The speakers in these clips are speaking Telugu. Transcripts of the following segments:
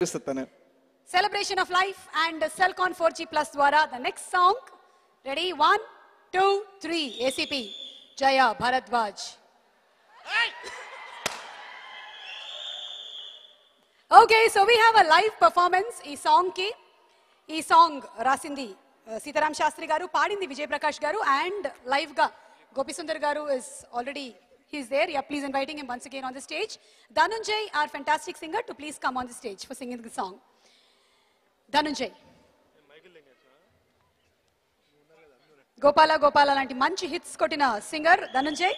చూస్తాను celebration of life and Celcon 4G Plus ద్వారా the next song. Ready? One, two, three. ACP. Jaya Bharadwaj. Okay so we have a live performance ఈ సాంగ్కి ఈ సాంగ్ రాసింది uh, సీతారాం శాస్త్రి గారు పాడింది విజయ్ ప్రకాష్ గారు అండ్ లైవ్గా Gopi Sundar garu is already He's there. Yeah, please inviting him once again on the stage. Dhananjay our fantastic singer, to please come on the stage for singing the song Dhananjay Gopala Gopala లాంటి మంచి హిట్స్ కొట్టిన singer Dhananjay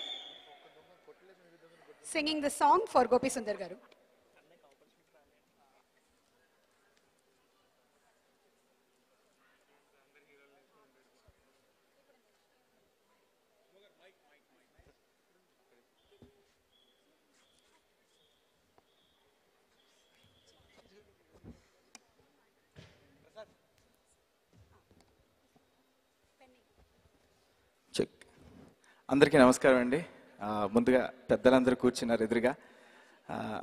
singing the song for Gopi Sundar garu అందరికీ నమస్కారం అండి. ముందుగా పెద్దలందరూ కూర్చున్నారు ఎదురుగా.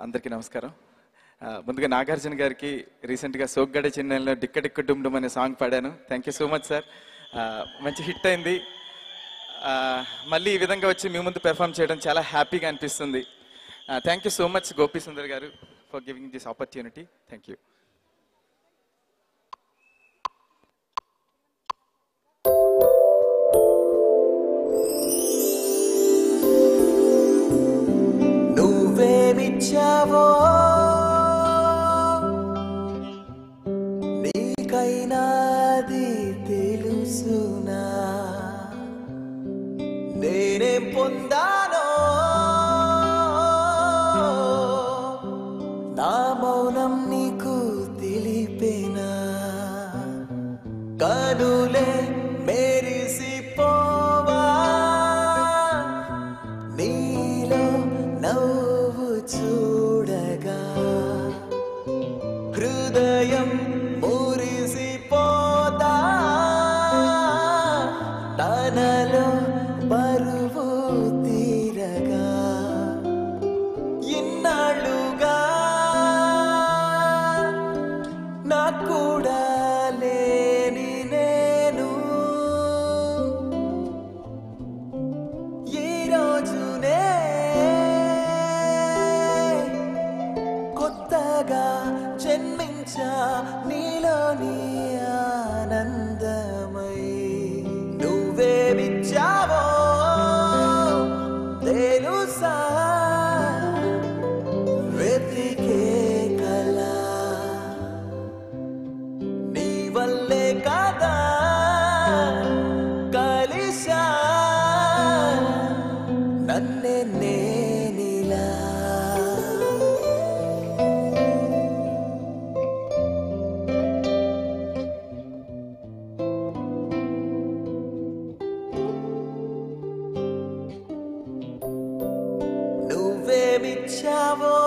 అందరికీ నమస్కారం. ముందుగా నాగార్జున గారికి రీసెంట్గా సోగ్గడ చిన్నెల్లో డిక్క డిక్క డుమ్ అనే సాంగ్ పాడాను. Thank you so much sir మంచి హిట్ అయింది. మళ్ళీ ఈ విధంగా వచ్చి మీ ముందు పెర్ఫామ్ చేయడం చాలా హ్యాపీగా అనిపిస్తుంది. Thank you so much Gopi Sundar garu for giving this opportunity thank you నువ్వేమిచ్చావో నీకైనాది తెలుసునా? నేనేం పొందానో? నా మౌనం నీకు తెలిపేనా? కనులే మెరిసిపోవా? నీలో నవ్వు to జన్మించా నీలోని ఆనందమై నువ్వేమిచ్చావో తెలుసా? వెతికే కలా నీ వల్లే కదా నన్నే నువ్వేమిచ్చావో